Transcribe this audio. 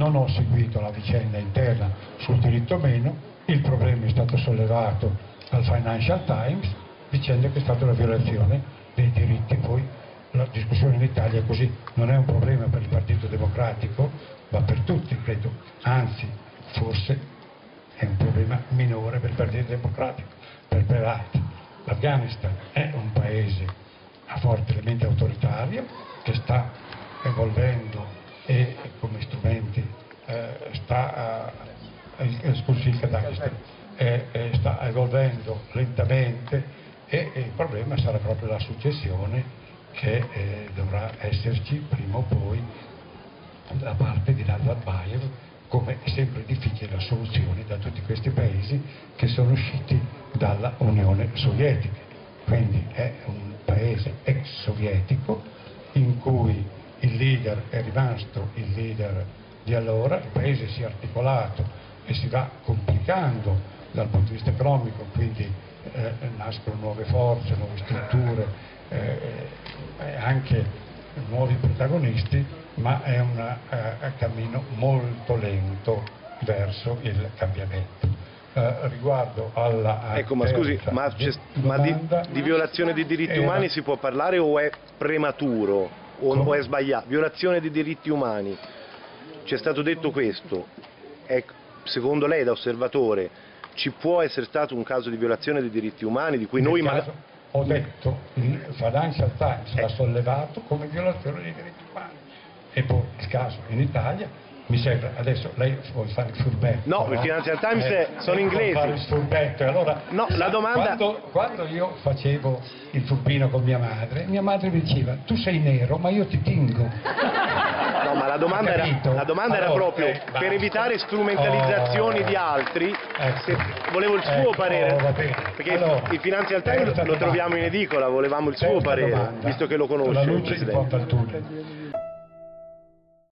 non ho seguito la vicenda interna sul diritto meno, il problema è stato sollevato dal Financial Times dicendo che è stata una violazione dei diritti. Poi la discussione in Italia è così, non è un problema per il Partito Democratico, ma per tutti, credo, anzi, forse è un problema minore per il Partito Democratico, per, altri. L'Afghanistan è un paese a forte elemento autoritario che sta evolvendo e sta, eh, Kazakistan, eh, eh, sta evolvendo lentamente e, e, il problema sarà proprio la successione che eh, dovrà esserci prima o poi da parte di Nazarbayev come è sempre difficile la soluzione da tutti questi paesi che sono usciti dalla Unione Sovietica. Quindi è un paese ex sovietico in cui il leader è rimasto il leader di allora, il paese si è articolato e si va complicando dal punto di vista economico, quindi eh, nascono nuove forze, nuove strutture, eh, anche nuovi protagonisti, ma è un eh, cammino molto lento verso il cambiamento. Eh, riguardo alla ecco ma scusi ma, ma di, di, violazione dei diritti era... umani si può parlare o è prematuro? O, o è sbagliato? Violazione dei diritti umani ci è stato detto questo è, secondo lei da osservatore ci può essere stato un caso di violazione dei diritti umani di cui Nel noi caso, ho detto il Financial Times l'ha sollevato come violazione dei diritti umani e poi il caso in Italia mi sembra, adesso lei vuole fare il furbetto. No, no? il Financial Times eh, sono inglesi. fare il furbetto, allora, no, la domanda... Quando, quando, io facevo il furbino con mia madre, mia madre mi diceva, tu sei nero, ma io ti tingo. Domanda, era, la domanda allora, era, proprio eh, per evitare strumentalizzazioni oh, di altri, ecco, volevo il suo ecco, parere, perché allora, il Financial Times lo troviamo in edicola, volevamo il suo parere, domanda, visto che lo conosce.